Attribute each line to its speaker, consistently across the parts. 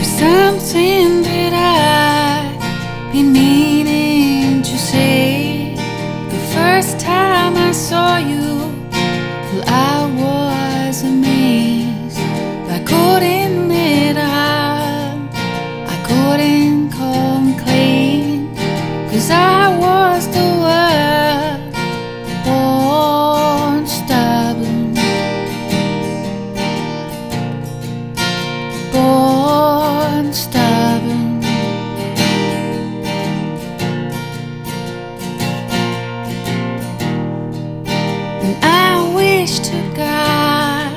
Speaker 1: There's something that I've been missing. Stubborn. And I wish to God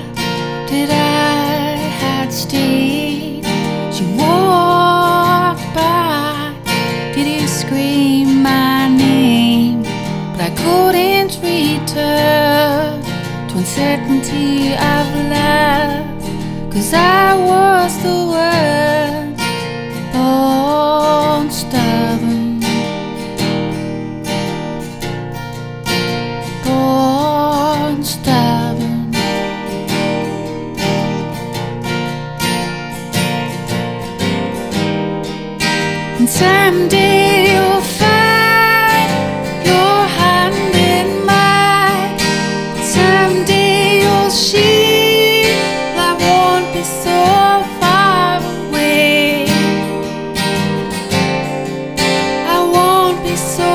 Speaker 1: that I had stayed. She walked by, did you scream my name? But I couldn't return to uncertainty of love. Cause I was Someday you'll find your hand in mine. Someday you'll see I won't be so far away. I won't be so.